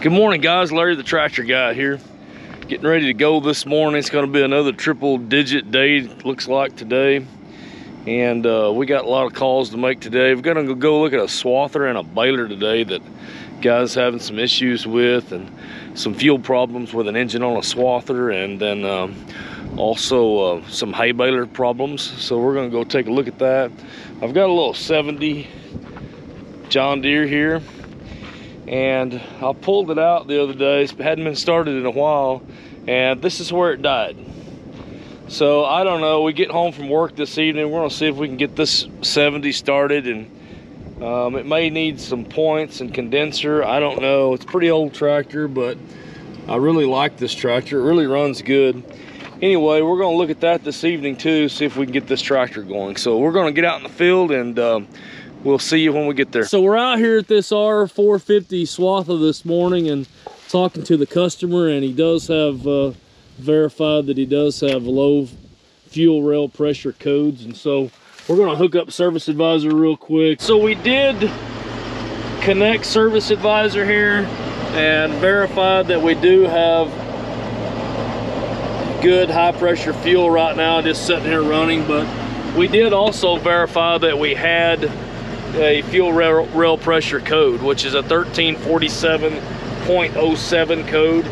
Good morning guys, Larry the tractor guy here. Getting ready to go this morning. It's gonna be another triple digit day, looks like today. And uh, we got a lot of calls to make today. We're gonna go look at a swather and a baler today that guys having some issues with and some fuel problems with an engine on a swather and then um, also uh, some hay baler problems. So we're gonna go take a look at that. I've got a little 70 John Deere here and I pulled it out the other day. It hadn't been started in a while, and this is where it died. So I don't know. We get home from work this evening. We're gonna see if we can get this 70 started, and um, it may need some points and condenser. I don't know. It's pretty old tractor, but I really like this tractor. It really runs good. Anyway, we're gonna look at that this evening too, see if we can get this tractor going. So we're gonna get out in the field and. Um, we'll see you when we get there. So we're out here at this R450 swather this morning and talking to the customer and he does have uh, verified that he does have low fuel rail pressure codes and so we're going to hook up service advisor real quick. So we did connect service advisor here and verified that we do have good high pressure fuel right now just sitting here running but we did also verify that we had a fuel rail, rail pressure code, which is a 1347.07 code,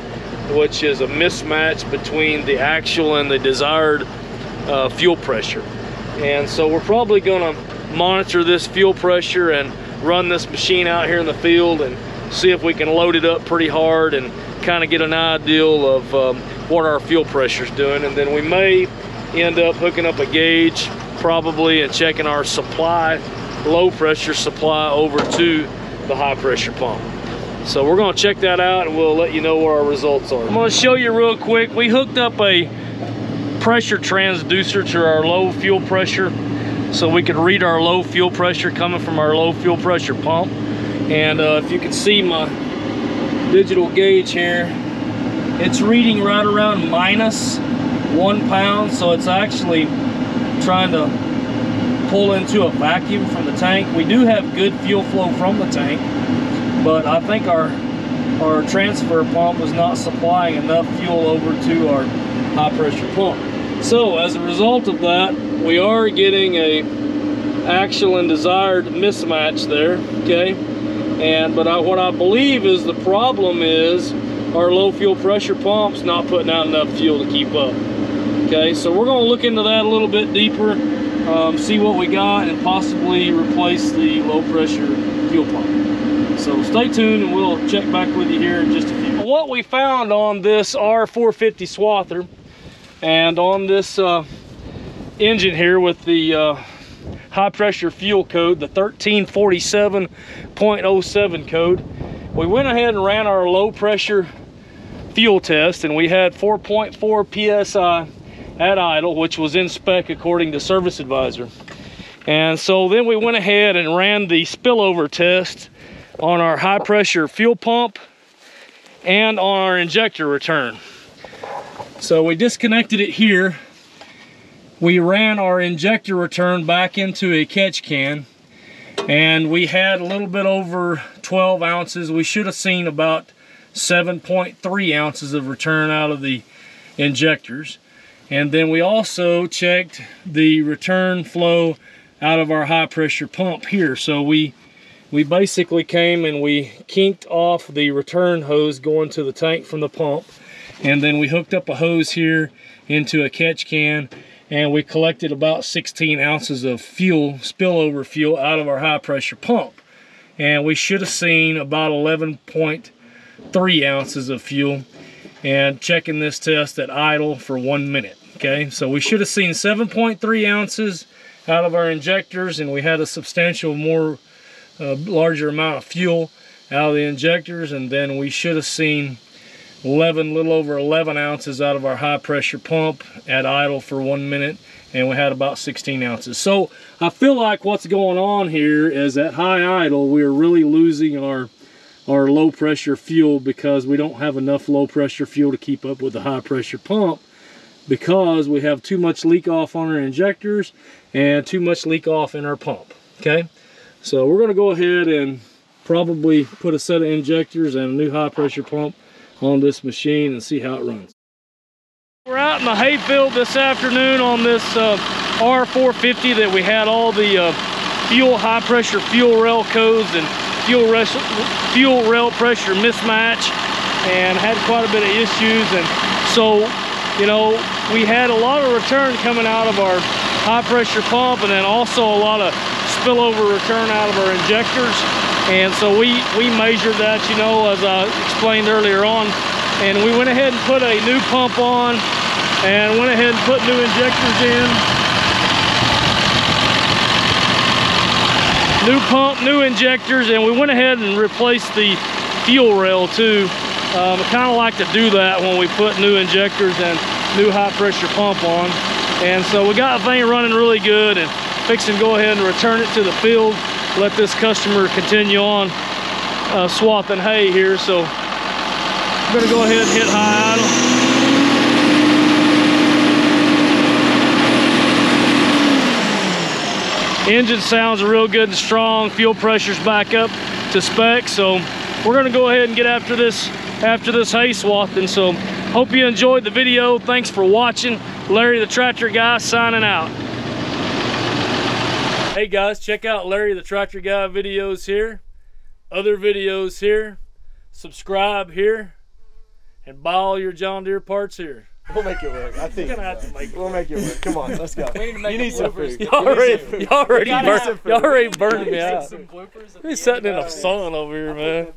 which is a mismatch between the actual and the desired uh, fuel pressure. And so we're probably gonna monitor this fuel pressure and run this machine out here in the field and see if we can load it up pretty hard and kind of get an idea of um, what our fuel pressure is doing. And then we may end up hooking up a gauge probably and checking our supply low pressure supply over to the high pressure pump. So we're gonna check that out and we'll let you know what our results are. I'm gonna show you real quick. We hooked up a pressure transducer to our low fuel pressure so we could read our low fuel pressure coming from our low fuel pressure pump. And uh, if you can see my digital gauge here, it's reading right around minus one pound. So it's actually trying to pull into a vacuum from the tank. We do have good fuel flow from the tank, but I think our our transfer pump was not supplying enough fuel over to our high pressure pump. So as a result of that, we are getting a actual and desired mismatch there, okay? And but I, what I believe is the problem is our low fuel pressure pump's not putting out enough fuel to keep up. Okay, so we're gonna look into that a little bit deeper um, see what we got and possibly replace the low pressure fuel pump. So stay tuned and we'll check back with you here in just a few. What we found on this R450 swather and on this uh, engine here with the uh, high pressure fuel code, the 1347.07 code, we went ahead and ran our low pressure fuel test and we had 4.4 PSI at idle, which was in spec according to service advisor. And so then we went ahead and ran the spillover test on our high pressure fuel pump and on our injector return. So we disconnected it here. We ran our injector return back into a catch can and we had a little bit over 12 ounces. We should have seen about 7.3 ounces of return out of the injectors. And then we also checked the return flow out of our high pressure pump here. So we we basically came and we kinked off the return hose going to the tank from the pump. And then we hooked up a hose here into a catch can and we collected about 16 ounces of fuel, spillover fuel out of our high pressure pump. And we should have seen about 11.3 ounces of fuel and checking this test at idle for one minute. Okay, so we should have seen 7.3 ounces out of our injectors and we had a substantial more uh, larger amount of fuel out of the injectors and then we should have seen 11 little over 11 ounces out of our high pressure pump at idle for one minute and we had about 16 ounces so I feel like what's going on here is at high idle we're really losing our our low pressure fuel because we don't have enough low pressure fuel to keep up with the high pressure pump because we have too much leak off on our injectors and too much leak off in our pump okay so we're going to go ahead and probably put a set of injectors and a new high pressure pump on this machine and see how it runs. We're out in the hayfield this afternoon on this uh, R450 that we had all the uh, fuel high pressure fuel rail codes and fuel, fuel rail pressure mismatch and had quite a bit of issues. And so you know we had a lot of return coming out of our high pressure pump and then also a lot of spillover return out of our injectors. And so we we measured that you know as I explained earlier on. And we went ahead and put a new pump on and went ahead and put new injectors in. New pump, new injectors, and we went ahead and replaced the fuel rail too. Um, I kind of like to do that when we put new injectors and new high pressure pump on. And so we got the thing running really good and fixing to go ahead and return it to the field. Let this customer continue on uh, swathing hay here. So I'm gonna go ahead and hit high idle. Engine sounds are real good and strong. Fuel pressure's back up to spec. So we're gonna go ahead and get after this after this hay swathing. So hope you enjoyed the video. Thanks for watching. Larry the Tractor Guy signing out. Hey guys, check out Larry the Tractor Guy videos here. Other videos here. Subscribe here. And buy all your John Deere parts here. We'll make it work. I think We're gonna have to make it we'll make it work. Come on, let's go. We need to make you need some bloopers. food. Y'all already, y'all already, gotta y'all already burned me out. Some bloopers. He's sitting in the sun over here, man.